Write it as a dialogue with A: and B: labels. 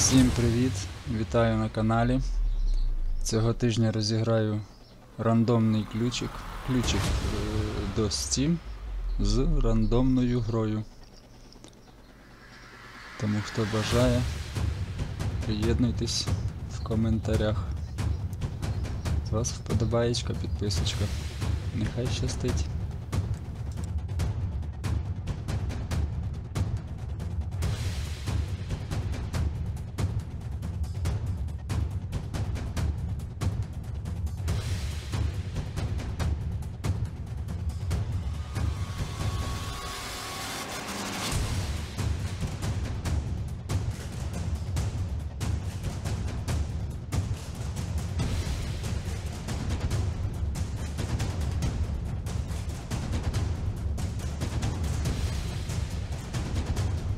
A: Всім привіт! Вітаю на каналі. Цього тижня розіграю рандомний ключик. Ключик е, до Steam з рандомною грою. Тому хто бажає, приєднуйтесь в коментарях. З вас вподобаєчка, підписочка. Нехай щастить.